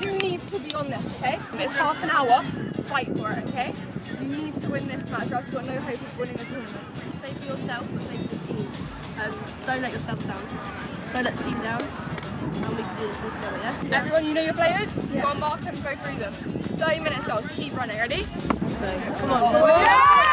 You need to be on this, okay? It's half an hour. Fight for it, okay? You need to win this match, or else you've got no hope of winning the tournament. Play for yourself, but play for the team. Um, don't let yourself down. Don't let the team down. And we can do this all together, yeah? Everyone, you know your players? Go on, mark them, go through them. 30 minutes, girls. Keep running. Ready? Come on. Yeah!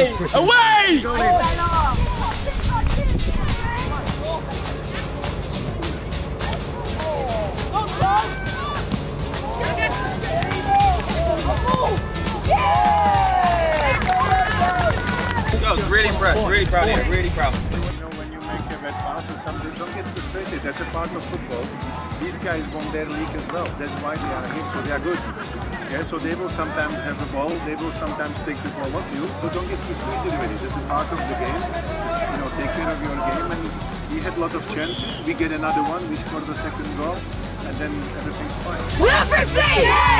Away! Away! Girls, really impressed, really proud of you, really proud. Make a red pass or something, don't get frustrated. That's a part of football. These guys won their league as well. That's why they are here, so they are good. Yeah, so they will sometimes have the ball, they will sometimes take the ball off you, so don't get frustrated with it. This is part of the game. Just, you know, take care of your game. And we had a lot of chances. We get another one, we score the second goal, and then everything's fine. Wilfred, please!